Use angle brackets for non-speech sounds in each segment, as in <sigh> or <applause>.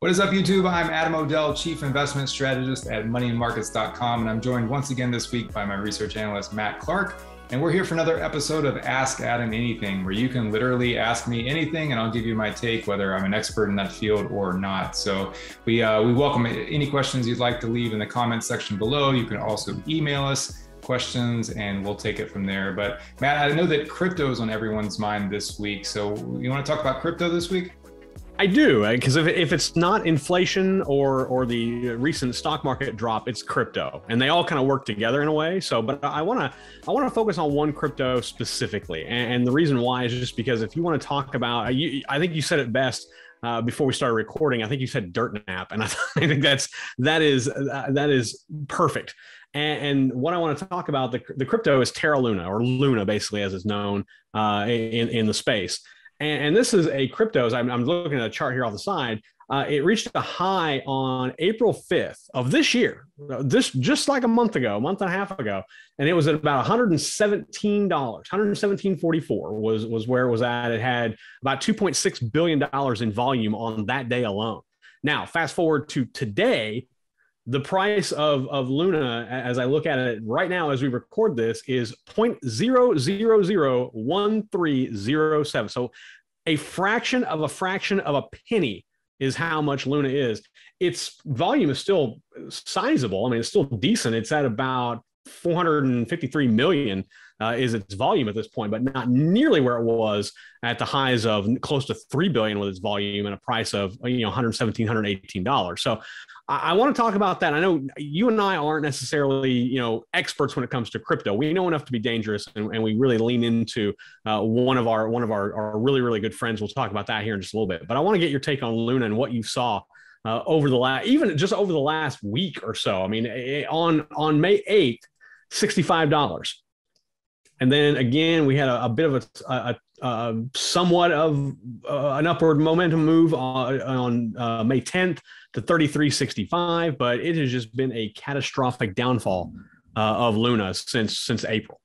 What is up, YouTube? I'm Adam O'Dell, Chief Investment Strategist at moneyandmarkets.com, and I'm joined once again this week by my research analyst, Matt Clark. And we're here for another episode of Ask Adam Anything, where you can literally ask me anything and I'll give you my take, whether I'm an expert in that field or not. So we, uh, we welcome any questions you'd like to leave in the comments section below. You can also email us questions and we'll take it from there. But Matt, I know that crypto is on everyone's mind this week. So you want to talk about crypto this week? I do, because if, if it's not inflation or or the recent stock market drop, it's crypto, and they all kind of work together in a way. So, but I want to I want to focus on one crypto specifically, and, and, the reason why is just because if you want to talk about, you, I think you said it best. Uh, before we started recording, I think you said dirt nap, and I, <laughs> I think that's that is uh, that is perfect. And, and, what I want to talk about the, the crypto is Terra Luna or Luna, basically as it's known uh, in in the space. And, and this is a cryptos. I'm, I'm, looking at a chart here on the side. Uh, it reached a high on April 5th of this year, this just like a month ago, a month and a half ago, and it was at about $117, 117.44 was was where it was at. It had about 2.6 billion dollars in volume on that day alone. Now, fast forward to today, the price of, of Luna, as I look at it right now as we record this, is 0.0001307. So a fraction of a fraction of a penny is how much Luna is. Its volume is still sizable. I mean, it's still decent. It's at about 453 million uh, is its volume at this point, but not nearly where it was at the highs of close to three billion with its volume and a price of you know 117 118 dollars. So I, I want to talk about that. I know you and I aren't necessarily you know experts when it comes to crypto. We know enough to be dangerous, and, and we really lean into uh, one of our one of our, our really really good friends. We'll talk about that here in just a little bit. But I want to get your take on Luna and what you saw uh, over the last, even just over the last week or so. I mean, on on May eighth, sixty five dollars. And then again, we had a, a bit of a, a, a somewhat of uh, an upward momentum move on, on uh, May 10th to 33.65, but it has just been a catastrophic downfall uh, of Luna since since April.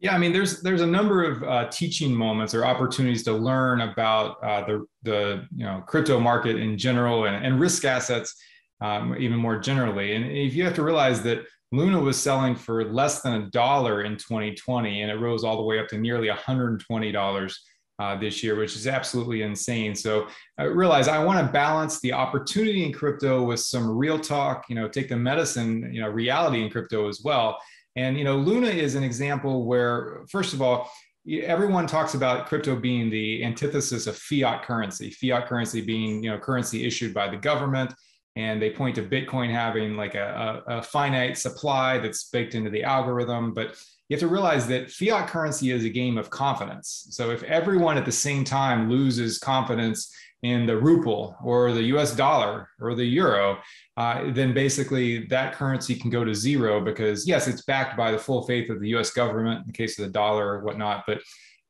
Yeah, I mean, there's there's a number of uh, teaching moments or opportunities to learn about uh, the the you know crypto market in general and, and risk assets um, even more generally. And if you have to realize that Luna was selling for less than a dollar in 2020, and it rose all the way up to nearly $120 uh, this year, which is absolutely insane. So I realize I want to balance the opportunity in crypto with some real talk, you know, take the medicine, you know, reality in crypto as well. And, you know, Luna is an example where, first of all, everyone talks about crypto being the antithesis of fiat currency, fiat currency being, you know, currency issued by the government and they point to Bitcoin having like a, a, a, finite supply that's baked into the algorithm. But you have to realize that fiat currency is a game of confidence. So if everyone at the same time loses confidence in the ruble or the US dollar or the euro, uh, then basically that currency can go to zero because, yes, it's backed by the full faith of the US government in the case of the dollar or whatnot. But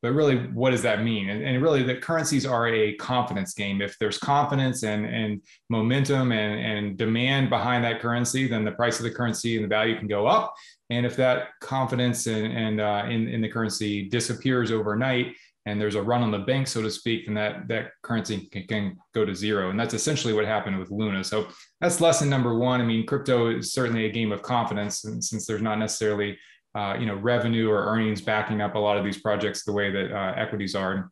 but really what does that mean? And, and, really the currencies are a confidence game. If there's confidence and, and momentum and, and demand behind that currency then the price of the currency and the value can go up. And if that confidence and, and uh, in, in the currency disappears overnight and there's a run on the bank so to speak then that, that currency can, can go to zero. And that's essentially what happened with luna. So that's lesson number one. I mean crypto is certainly a game of confidence and since there's not necessarily uh, you know revenue or earnings backing up a lot of these projects the way that uh, equities are.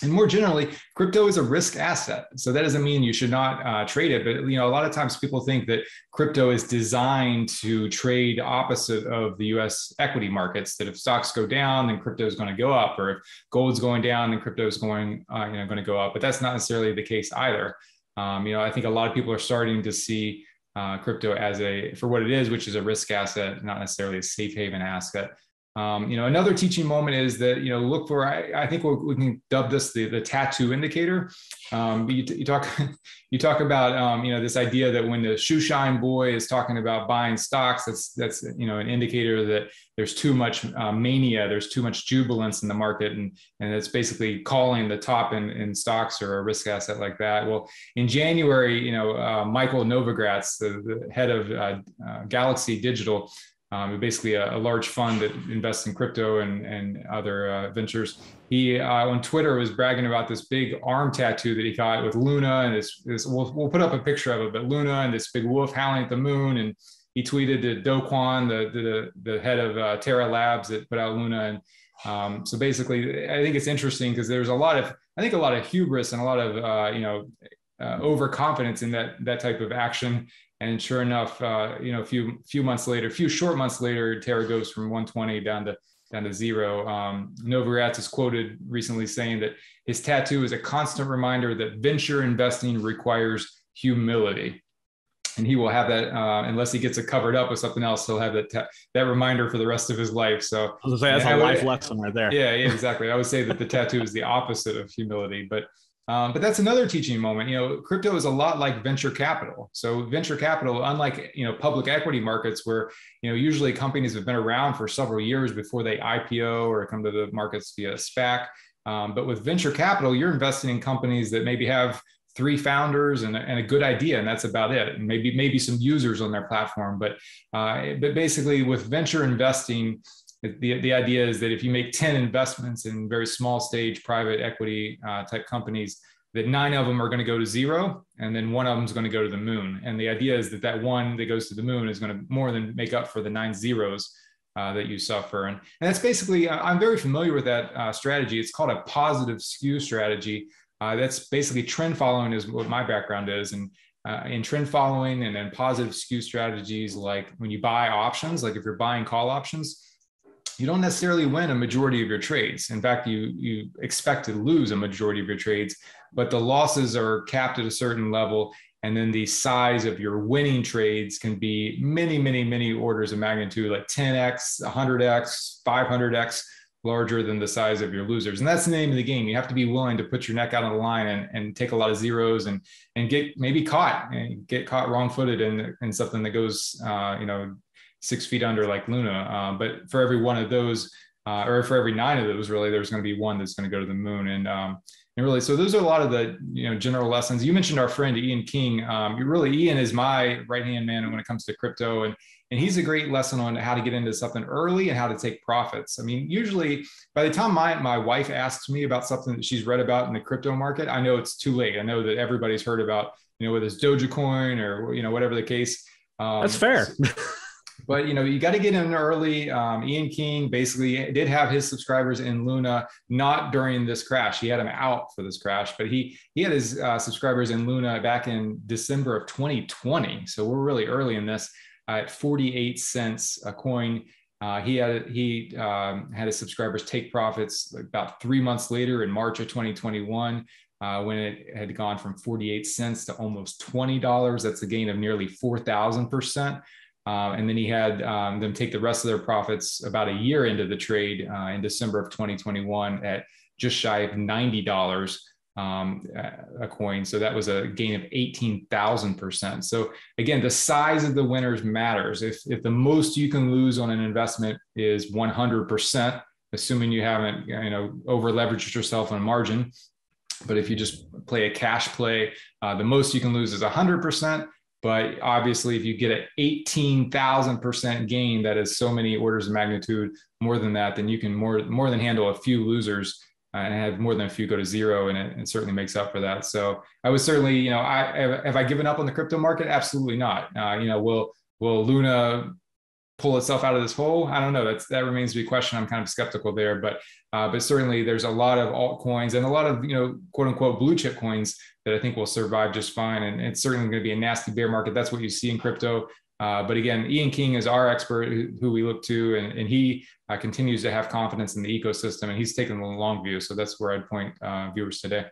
And more generally, crypto is a risk asset. So that doesn't mean you should not uh, trade it, but you know a lot of times people think that crypto is designed to trade opposite of the U.S. equity markets. That if stocks go down, then crypto is going to go up, or if gold's going down, then crypto is going uh, you know going to go up. But that's not necessarily the case either. Um, you know, I think a lot of people are starting to see uh, crypto as a for what it is, which is a risk asset, not necessarily a safe haven asset. Um, you know, another teaching moment is that you know look for I, I think we can dub this the the tattoo indicator. Um, you, you, talk <laughs> you talk about um, you know this idea that when the shoe shine boy is talking about buying stocks, that's that's you know an indicator that there's too much uh, mania, there's too much jubilance in the market, and and it's basically calling the top in, in stocks or a risk asset like that. Well, in January, you know, uh, Michael Novogratz, the, the head of uh, uh Galaxy Digital um, basically a, a, large fund that invests in crypto and, and other uh, ventures. He uh, on Twitter was bragging about this big arm tattoo that he got with Luna, and this, this we'll, we'll put up a picture of it, but Luna and this big wolf howling at the moon, and he tweeted to Do Kwon, the, the the head of uh, Terra Labs that put out Luna, and um, so basically, I think it's interesting because there's a lot of I think a lot of hubris and a lot of uh, you know uh, overconfidence in that that type of action and sure enough, uh, you know, a few few months later, a few short months later, Terra goes from 120 down to down to zero. Um, Novogratz is quoted recently saying that his tattoo is a constant reminder that venture investing requires humility. And he will have that uh, unless he gets it covered up with something else. He'll have that ta- that reminder for the rest of his life. So I was say, that's yeah, a life would, lesson right there. Yeah, yeah, exactly. I would say that the tattoo is the opposite of humility, but um, but that's another teaching moment. You know, crypto is a lot like venture capital. So venture capital, unlike you know public equity markets, where you know usually companies have been around for several years before they IPO or come to the markets via SPAC. Um, but with venture capital, you're investing in companies that maybe have three founders and, and, a good idea, and that's about it. And maybe maybe some users on their platform. But uh, but basically, with venture investing, the, the idea is that if you make 10 investments in very small stage private equity uh, type companies, that nine of them are going to go to zero and then one of them is going to go to the moon. And the idea is that that one that goes to the moon is going to more than make up for the nine zeros uh, that you suffer. And, and that's basically, I'm very familiar with that uh, strategy. It's called a positive skew strategy. Uh, that's basically trend following is what my background is. And uh, in trend following and then positive skew strategies, like when you buy options, like if you're buying call options, you don't necessarily win a majority of your trades. In fact, you you expect to lose a majority of your trades, but the losses are capped at a certain level, and then the size of your winning trades can be many, many, many orders of magnitude, like 10x, 100x, 500x larger than the size of your losers. And that's the name of the game. You have to be willing to put your neck out on the line and, and take a lot of zeros and and get maybe caught and get caught wrong-footed in, in something that goes uh, you know six feet under like Luna. Um, but for every one of those, uh, or for every nine of those, really, there's going to be one that's going to go to the moon. And um, and really, so those are a lot of the you know general lessons. You mentioned our friend Ian King. Um, really, Ian is my right hand man when it comes to crypto, and and he's a great lesson on how to get into something early and how to take profits. I mean, usually by the time my my wife asks me about something that she's read about in the crypto market, I know it's too late. I know that everybody's heard about you know whether it's Dogecoin or you know whatever the case. Um, That's fair. But you know you got to get in early um, ian king basically did have his subscribers in luna not during this crash he had them out for this crash but he he had his uh, subscribers in luna back in december of 2020 so we're really early in this uh, at 48 cents a coin uh, he had he um, had his subscribers take profits about three months later in march of 2021 uh, when it had gone from 48 cents to almost $20. That's a gain of nearly 4,000%. Um, and then he had um, them take the rest of their profits about a year into the trade uh, in December of 2021 at just shy of $90 um, a coin. So that was a gain of 18,000%. So again, the size of the winners matters. If, if the most you can lose on an investment is 100%, assuming you haven't you know over leveraged yourself on margin, but if you just play a cash play, uh, the most you can lose is 100%. But obviously, if you get an 18,000% gain, that is so many orders of magnitude more than that, then you can more, more than handle a few losers uh, and have more than a few go to zero. And it, it, certainly makes up for that. So I would certainly, you know, I, have I given up on the crypto market? Absolutely not. Uh, you know, will, will Luna pull itself out of this hole? I don't know. That's that remains to be a question. I'm kind of skeptical there, but uh, but certainly there's a lot of altcoins and a lot of you know quote unquote blue chip coins that I think will survive just fine. And it's certainly going to be a nasty bear market. That's what you see in crypto. Uh, but again, Ian King is our expert who, we look to, and, and he uh, continues to have confidence in the ecosystem, and he's taking the long view. So that's where I'd point uh, viewers today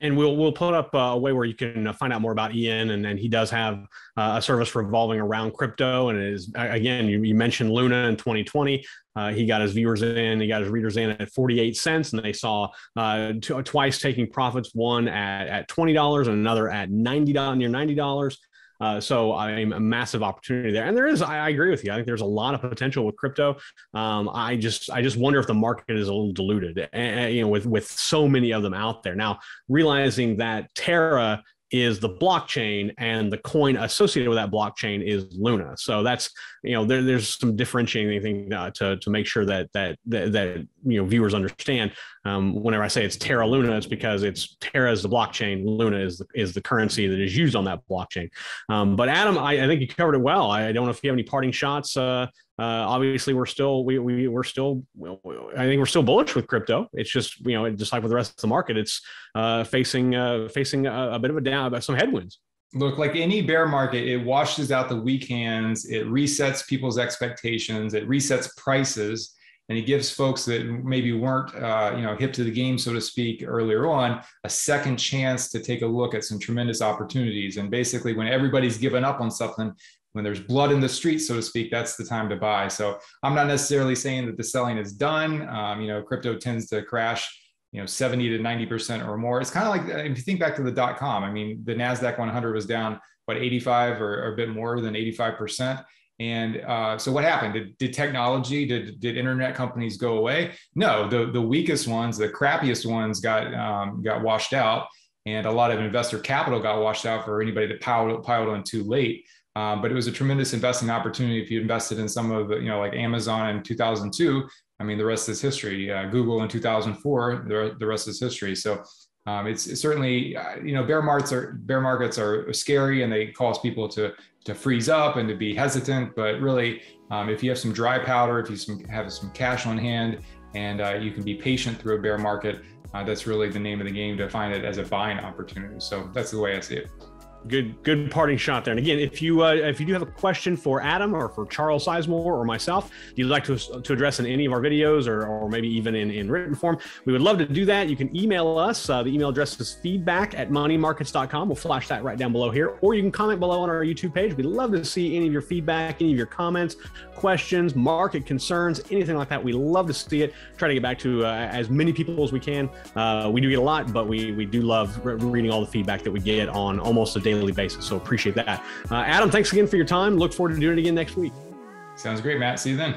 and we'll we'll put up a way where you can uh, find out more about Ian, and then he does have uh, a service revolving around crypto, and it is again you, you mentioned Luna in 2020. Uh, he got his viewers in, he got his readers in at 48 cents, and they saw uh, t- twice taking profits, one at, at $20 and another at $90 near $90. Uh, so I'm a massive opportunity there, and there is. I, I, agree with you. I think there's a lot of potential with crypto. Um, I just I just wonder if the market is a little diluted, and, you know, with with so many of them out there now. Realizing that Terra is the blockchain, and the coin associated with that blockchain is Luna. So that's you know there, there's some differentiating thing uh, to to make sure that, that that that you know viewers understand. Um, whenever I say it's Terra Luna, it's because it's Terra is the blockchain, Luna is the, is the currency that is used on that blockchain. Um, but Adam, I, I, think you covered it well. I don't know if you have any parting shots. Uh, uh, obviously, we're still we, we we're still I think we're still bullish with crypto. It's just you know just like with the rest of the market, it's uh, facing uh, facing a, a, bit of a down, some headwinds. Look, like any bear market, it washes out the weak hands. It resets people's expectations. It resets prices, and it gives folks that maybe weren't uh, you know hip to the game, so to speak, earlier on, a second chance to take a look at some tremendous opportunities. And basically, when everybody's given up on something, when there's blood in the streets, so to speak, that's the time to buy. So I'm not necessarily saying that the selling is done. Um, you know, crypto tends to crash, you know, 70 to 90% or more. It's kind of like if you think back to the dot com, I mean, the NASDAQ 100 was down, what, 85 or, or a bit more than 85%. And uh, so what happened? Did, did technology, did, did internet companies go away? No, the, the weakest ones, the crappiest ones got, um, got washed out. And a lot of investor capital got washed out for anybody that piled, piled on too late. Um, but it was a tremendous investing opportunity if you invested in some of the, you know, like Amazon in 2002. I mean, the rest is history. Uh, Google in 2004, the, the rest is history. So um, it's, it's, certainly, uh, you know, bear markets are bear markets are scary and they cause people to to freeze up and to be hesitant. But really, um, if you have some dry powder, if you some, have some cash on hand, and uh, you can be patient through a bear market, uh, that's really the name of the game to find it as a buying opportunity. So that's the way I see it good good parting shot there. And again if you uh, if you do have a question for adam or for charles sizemore or myself do you'd like to, to address in any of our videos or, or maybe even in, in written form we would love to do that. You can email us. Uh, the email address is feedback at moneymarkets.com we'll flash that right down below here. Or you can comment below on our youtube page. We'd love to see any of your feedback any of your comments questions market concerns anything like that. We love to see it. Try to get back to uh, as many people as we can. Uh, we do get a lot but we we do love re- reading all the feedback that we get on almost a daily basis. So appreciate that. Uh, Adam, thanks again for your time. Look forward to doing it again next week. Sounds great, Matt. See you then.